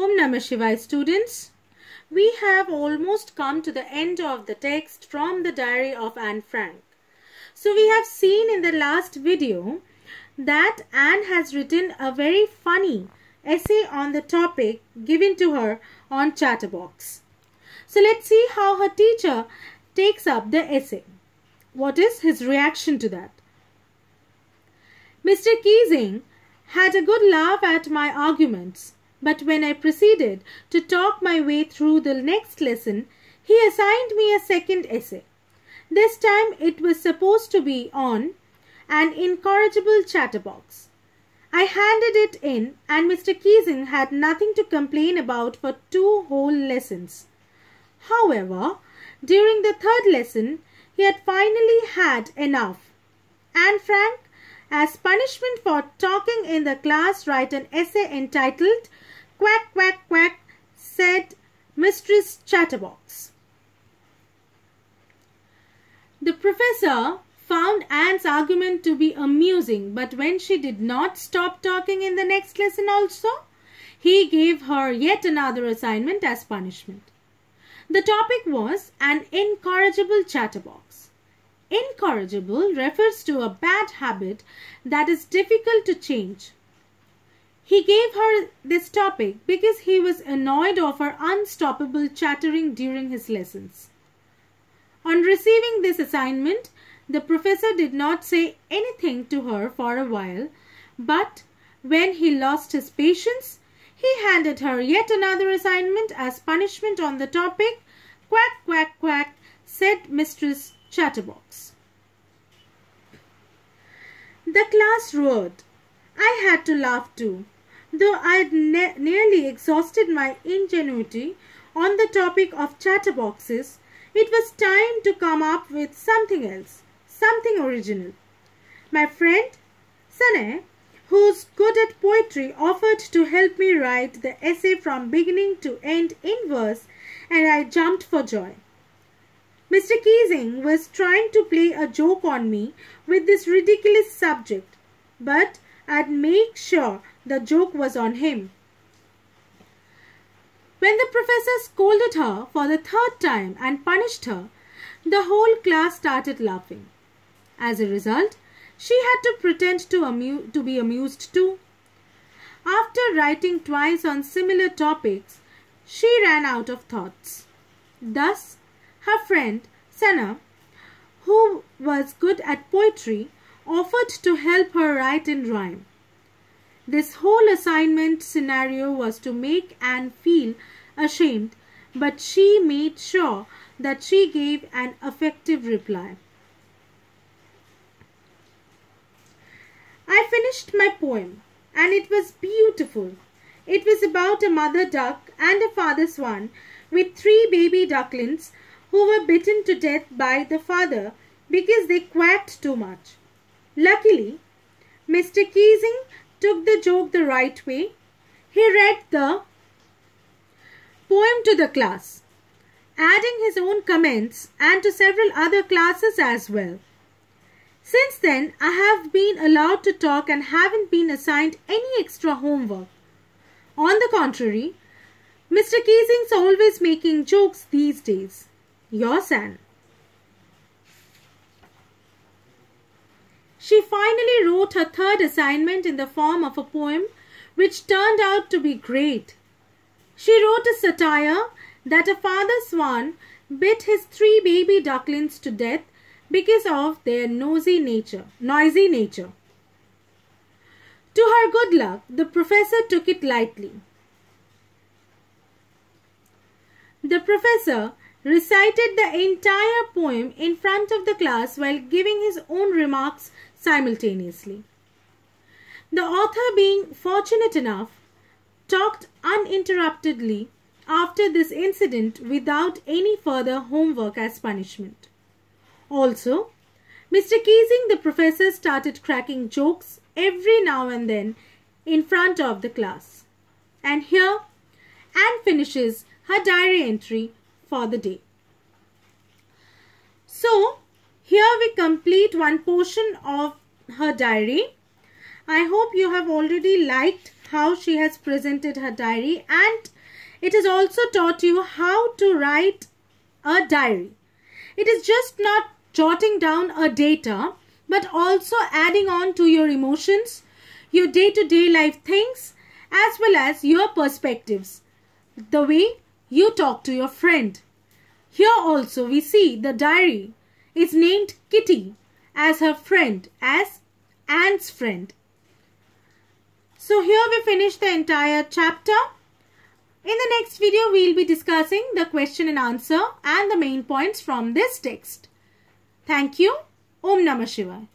Om Namah Shivaya students. We have almost come to the end of the text from the diary of Anne Frank. So we have seen in the last video that Anne has written a very funny essay on the topic given to her on Chatterbox. So let's see how her teacher takes up the essay. What is his reaction to that? Mr. Keesing had a good laugh at my arguments, but when I proceeded to talk my way through the next lesson, he assigned me a second essay. This time it was supposed to be on an incorrigible chatterbox. I handed it in, and Mr. Keesing had nothing to complain about for two whole lessons. However, during the third lesson, he had finally had enough. Anne Frank, as punishment for talking in the class, write an essay entitled Quack, Quack, Quack, said Mistress Chatterbox. The professor found Anne's argument to be amusing, but when she did not stop talking in the next lesson also, he gave her yet another assignment as punishment. The topic was an incorrigible chatterbox. Incorrigible refers to a bad habit that is difficult to change. He gave her this topic because he was annoyed of her unstoppable chattering during his lessons. On receiving this assignment, the professor did not say anything to her for a while, but when he lost his patience, he handed her yet another assignment as punishment on the topic Quack, quack, quack, said Mistress Chatterbox. The class roared. I had to laugh too, though I had ne nearly exhausted my ingenuity on the topic of chatterboxes. It was time to come up with something else, something original. My friend Sanne, who's good at poetry, offered to help me write the essay from beginning to end in verse and I jumped for joy. Mr. Keesing was trying to play a joke on me with this ridiculous subject, but I'd make sure the joke was on him. When the professor scolded her for the third time and punished her, the whole class started laughing. As a result, she had to pretend to, amu- to be amused too. After writing twice on similar topics, she ran out of thoughts. Thus, her friend Sanne, who was good at poetry, offered to help her write in rhyme. This whole assignment scenario was to make Anne feel ashamed, but she made sure that she gave an effective reply. I finished my poem, and it was beautiful. It was about a mother duck and a father swan with three baby ducklings who were bitten to death by the father because they quacked too much. Luckily, Mr. Keesing took the joke the right way. He read the poem to the class, adding his own comments and to several other classes as well. Since then, I have been allowed to talk and haven't been assigned any extra homework. On the contrary, Mr. Keesing's always making jokes these days. Yours, Anne. She finally wrote her third assignment in the form of a poem which turned out to be great. She wrote a satire that a father swan bit his three baby ducklings to death because of their nosy nature, noisy nature. To her good luck, the professor took it lightly. The professor recited the entire poem in front of the class while giving his own remarks simultaneously. The author, being fortunate enough, talked uninterruptedly after this incident without any further homework as punishment. Also, Mr. Keesing, the professor, started cracking jokes every now and then in front of the class. And here Anne finishes her diary entry for the day. So, here we complete one portion of her diary. I hope you have already liked how she has presented her diary and it has also taught you how to write a diary. It is just not jotting down a data but also adding on to your emotions, your day-to-day -day life things as well as your perspectives, the way you talk to your friend. Here also we see the diary is named Kitty as her friend, as Anne's friend. So here we finish the entire chapter. In the next video, we will be discussing the question and answer and the main points from this text. Thank you. Om Namah Shivaya.